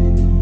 you.